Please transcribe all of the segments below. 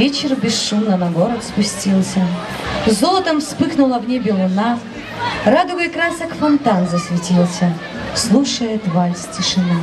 вечер бесшумно на город спустился. Золотом вспыхнула в небе луна, Радугой красок фонтан засветился, Слушает вальс тишина.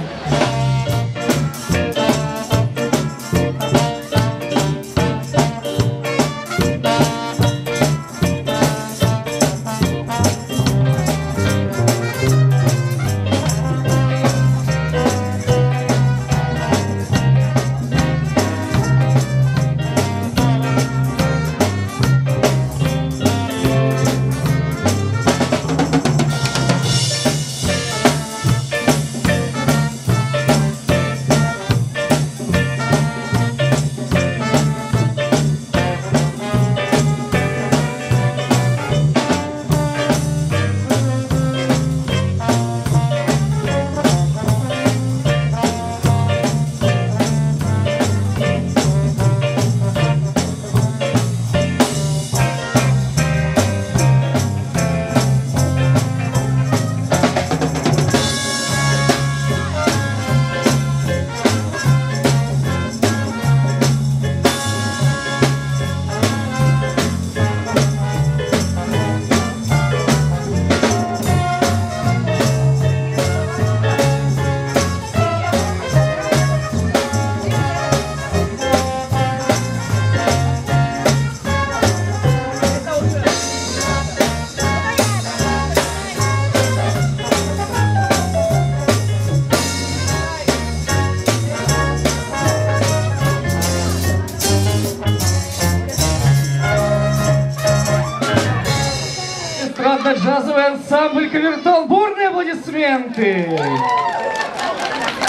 Эстрадно-джазовый ансамбль «Кавертон». Бурные аплодисменты!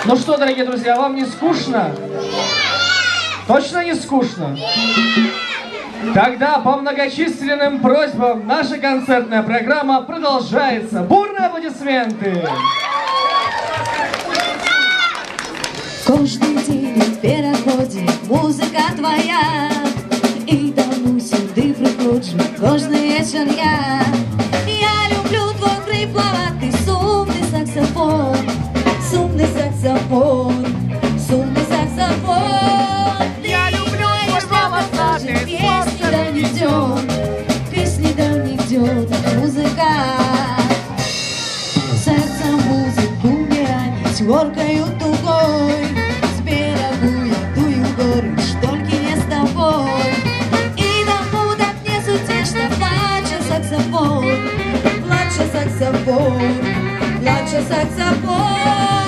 Ну что, дорогие друзья, вам не скучно? Точно не скучно? Тогда по многочисленным просьбам наша концертная программа продолжается. Бурные аплодисменты! Кожний день в переході музика твоя, і тому сюди приходжу кожний вечір я. Я саксофон, сумний саксофон. Я люблю твой волосатый Песни давних дён, песни давних дён, музыка. Сердце музыку не ранить горкою тугой. С берегу я дую горечь, только не с тобой. И тому так безутешно плачет саксофон. Плачет саксофон, плачет саксофон